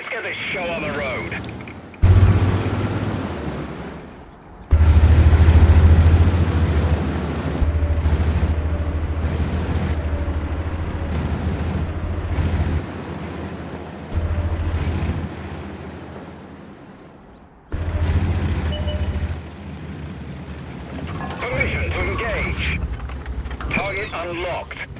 Let's get this show on the road. Permission to engage. Target unlocked.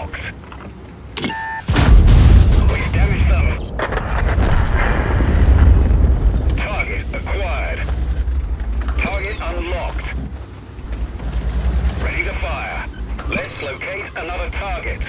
unlocked. We've damaged them. Target acquired. Target unlocked. Ready to fire. Let's locate another target.